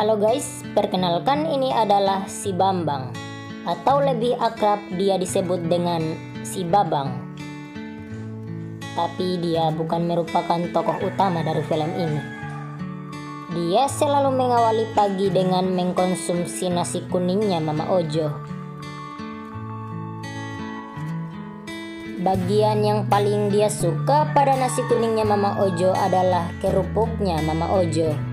Halo guys, perkenalkan ini adalah si Bambang. Atau lebih akrab dia disebut dengan si Babang. Tapi dia bukan merupakan tokoh utama dari film ini. Dia selalu mengawali pagi dengan mengkonsumsi nasi kuningnya Mama Ojo. Bagian yang paling dia suka pada nasi kuningnya Mama Ojo adalah kerupuknya Mama Ojo.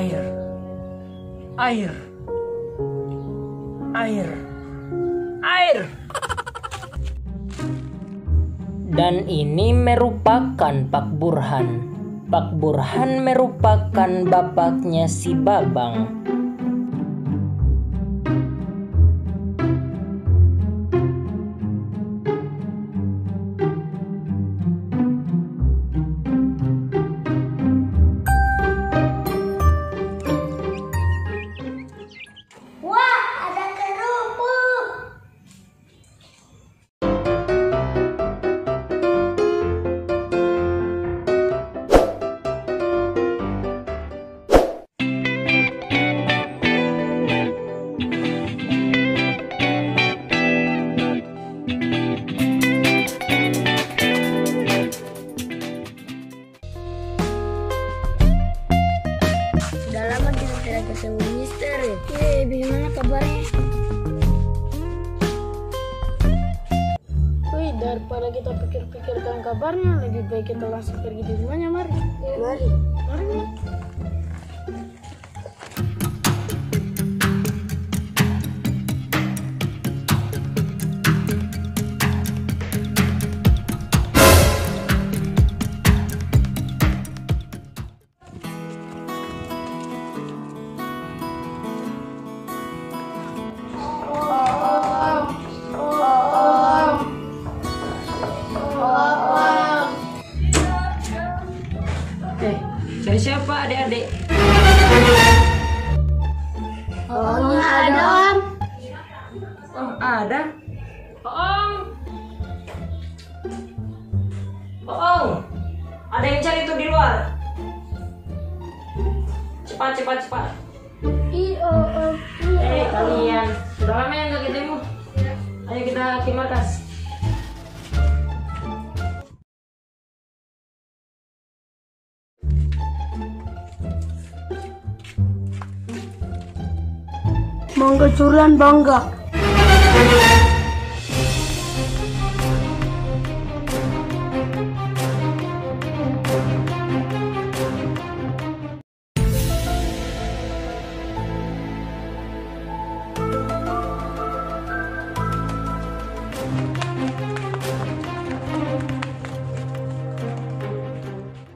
Air. Air. Air. Air. Dan ini merupakan Pak Burhan. Pak Burhan merupakan bapaknya si Babang. Kita pikir-pikirkan kabarnya, lebih baik kita langsung pergi di rumahnya, mari. Mari. Mari. Ada. Om. Om. Ada yang cari tuh di luar. Cepat, cepat, cepat. Oh, om. Eh, kalian. Sudah lama ya nggak ketemu. Ayo kita ke markas. Mangga curian bangga. Yeah.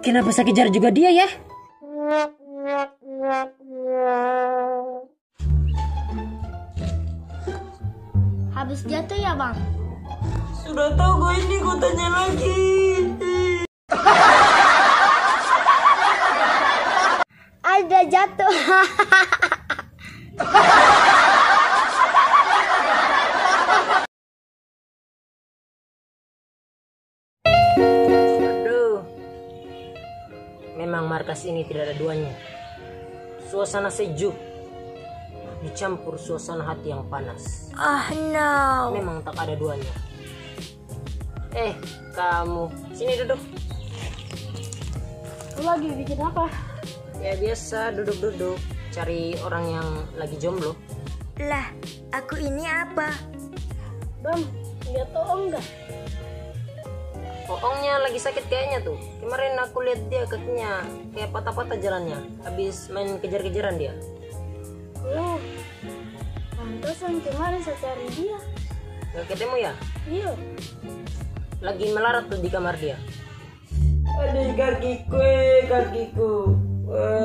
Kenapa saya kejar juga dia ya? Habis jatuh ya bang? Sudah tahu gue ini gue tanya lagi. Ada jatuh. Markas ini tidak ada duanya. Suasana sejuk dicampur suasana hati yang panas. Ah no. Memang tak ada duanya. Eh, kamu sini duduk. Lu lagi bikin apa? Ya biasa duduk-duduk cari orang yang lagi jomblo. Lah, aku ini apa? Bang, lihat toong enggak? Oongnya lagi sakit kayaknya tuh. Kemarin aku lihat dia kakinya kayak patah-patah jalannya. Habis main kejar-kejaran dia. Oh, pantesan kemarin saya cari dia. Gak ketemu ya? Iya. Lagi melarat tuh di kamar dia. Aduh kakiku, kakiku. Eh.